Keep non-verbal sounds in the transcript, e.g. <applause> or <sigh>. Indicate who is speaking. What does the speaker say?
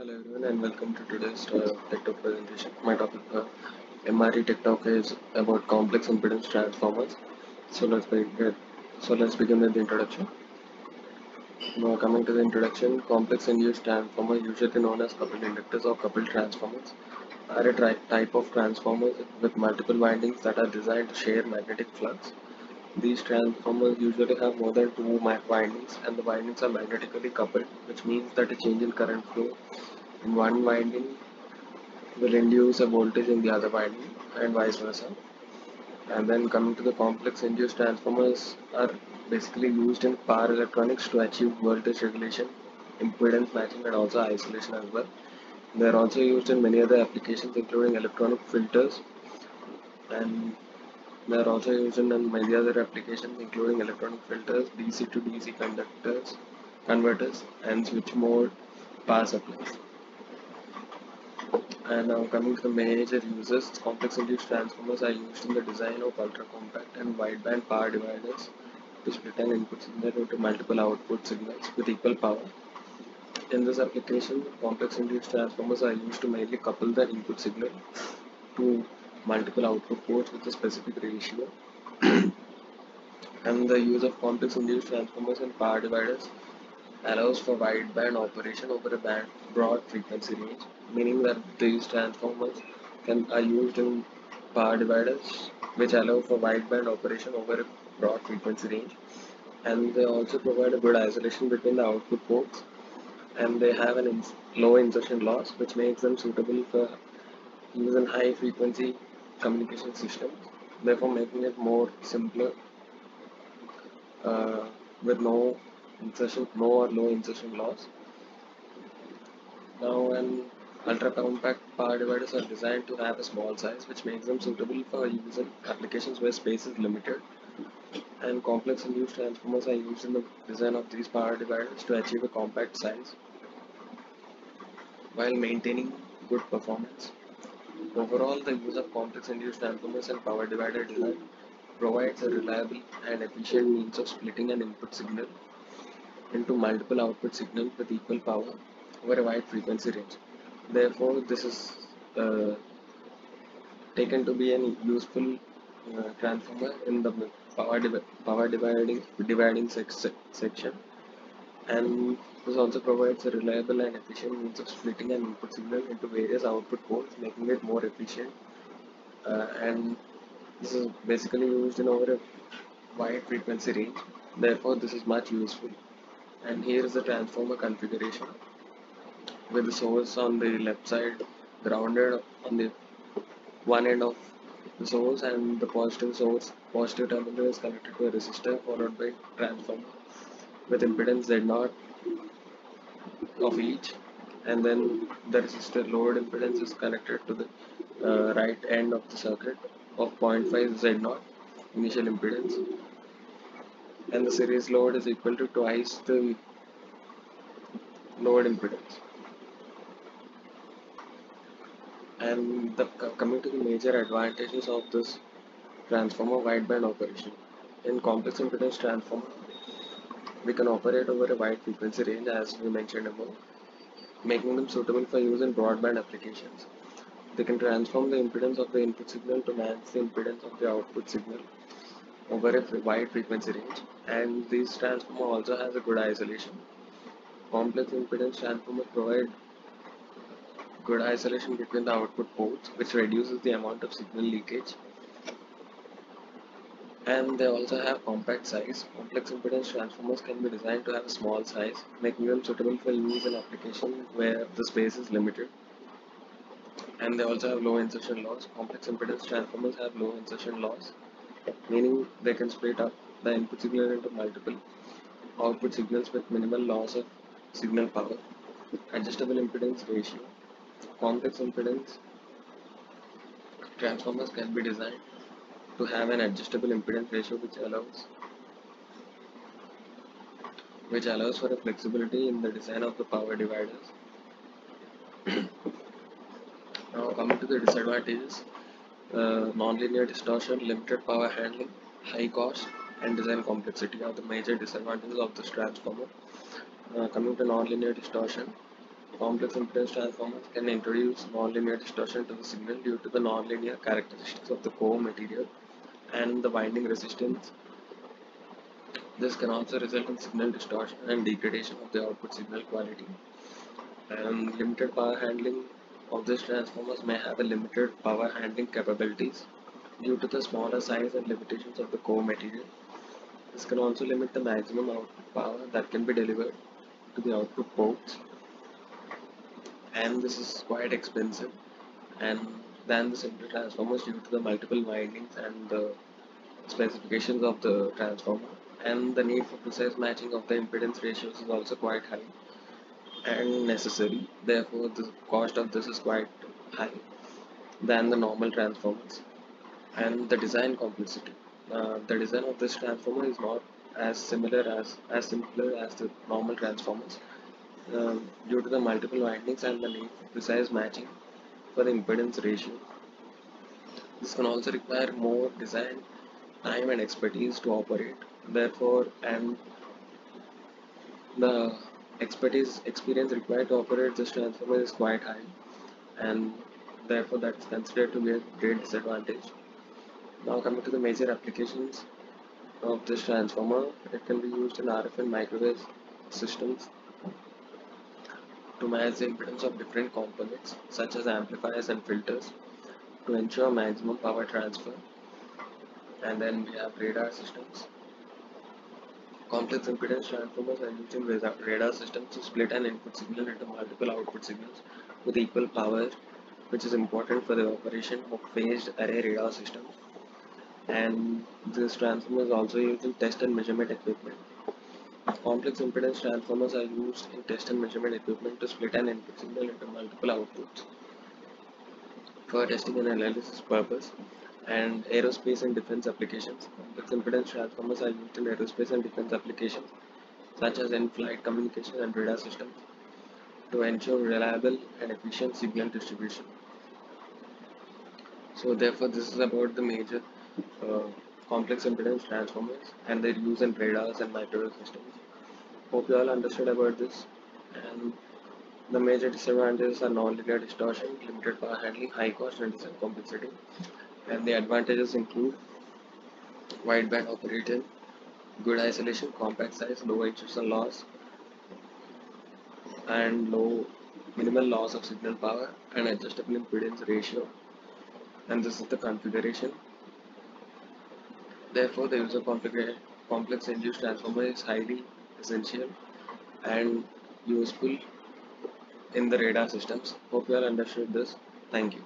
Speaker 1: Hello everyone and welcome to today's uh, Tech Talk presentation. My topic uh, MRE Tech Talk is about complex impedance transformers. So let's begin. So let's begin with the introduction. Now coming to the introduction, complex induced transformers, usually known as coupled inductors or coupled transformers, are a type of transformers with multiple windings that are designed to share magnetic flux. These transformers usually have more than two windings and the windings are magnetically coupled, which means that a change in current flow in one winding will induce a voltage in the other winding and vice versa. And then coming to the complex induced transformers are basically used in power electronics to achieve voltage regulation, impedance matching and also isolation as well. They are also used in many other applications including electronic filters and they are also used in many other applications including electronic filters, DC to DC conductors, converters and switch mode power supplies. And now coming to the major uses, complex induced transformers are used in the design of ultra compact and wideband power dividers to split an input signal into multiple output signals with equal power. In this application, complex induced transformers are used to mainly couple the input signal to multiple output ports with a specific ratio. and the use of complex induced transformers and power dividers allows for wideband operation over a band broad frequency range, meaning that these transformers can are used in power dividers which allow for wideband operation over a broad frequency range and they also provide a good isolation between the output ports and they have an ins low insertion loss which makes them suitable for use in high frequency communication system. Therefore making it more simpler uh, with no insertion no or low insertion loss. Now an ultra compact power dividers are designed to have a small size which makes them suitable for use in applications where space is limited. And complex induced transformers are used in the design of these power dividers to achieve a compact size while maintaining good performance. Overall, the use of complex induced transformers and power divider design provides a reliable and efficient means of splitting an input signal into multiple output signals with equal power over a wide frequency range. Therefore, this is uh, taken to be an useful uh, transformer in the power, power dividing dividing sec section and this also provides a reliable and efficient means of splitting an input signal into various output ports making it more efficient. Uh, and this is basically used in over a wide frequency range. Therefore this is much useful. And here is the transformer configuration with the source on the left side grounded on the one end of the source and the positive source positive terminal is connected to a resistor followed by transformer with impedance Z0 of each. And then the resistor load impedance is connected to the uh, right end of the circuit of 0.5 Z0 initial impedance. And the series load is equal to twice the load impedance. And the, coming to the major advantages of this transformer wideband operation. In complex impedance transformer we can operate over a wide frequency range as we mentioned above, making them suitable for use in broadband applications. They can transform the impedance of the input signal to match the impedance of the output signal over a wide frequency range and this transformer also has a good isolation. Complex impedance transformers provide good isolation between the output ports which reduces the amount of signal leakage and they also have compact size. Complex impedance transformers can be designed to have a small size, making them suitable for use in application where the space is limited. And they also have low insertion loss. Complex impedance transformers have low insertion loss, meaning they can split up the input signal into multiple output signals with minimal loss of signal power. Adjustable impedance ratio. Complex impedance transformers can be designed to have an adjustable impedance ratio which allows which allows for a flexibility in the design of the power dividers. <coughs> now coming to the disadvantages, uh, nonlinear distortion, limited power handling, high cost and design complexity are the major disadvantages of this transformer. Uh, coming to nonlinear distortion, complex impedance transformers can introduce nonlinear distortion to the signal due to the nonlinear characteristics of the core material and the winding resistance. This can also result in signal distortion and degradation of the output signal quality. And limited power handling of these transformers may have a limited power handling capabilities due to the smaller size and limitations of the core material. This can also limit the maximum output power that can be delivered to the output ports and this is quite expensive and than the simple transformers due to the multiple windings and the specifications of the transformer. And the need for precise matching of the impedance ratios is also quite high and necessary. Therefore the cost of this is quite high than the normal transformers and the design complexity. Uh, the design of this transformer is not as similar as as simpler as the normal transformers um, due to the multiple windings and the need for precise matching for the impedance ratio. This can also require more design time and expertise to operate. Therefore and the expertise experience required to operate this transformer is quite high and therefore that's considered to be a great disadvantage. Now coming to the major applications of this transformer it can be used in RF and microwave systems to manage the impedance of different components such as amplifiers and filters to ensure maximum power transfer and then we have radar systems Complex impedance transformers are used in radar systems to split an input signal into multiple output signals with equal power, which is important for the operation of phased array radar systems. And this transformer is also used in test and measurement equipment. Complex impedance transformers are used in test and measurement equipment to split an input signal into multiple outputs for testing and analysis purpose and aerospace and defense applications. Complex impedance transformers are used in aerospace and defense applications such as in-flight communication and radar systems to ensure reliable and efficient signal distribution. So therefore this is about the major uh, complex impedance transformers and their use in radars and microwave systems. Hope you all understood about this and the major disadvantages are nonlinear distortion, limited power handling, high cost and complexity and the advantages include wideband operating, good isolation, compact size, low insertion loss, and low minimal loss of signal power and adjustable impedance ratio. And this is the configuration. Therefore, the use of complex induced transformer is highly essential and useful in the radar systems. Hope you all understood this. Thank you.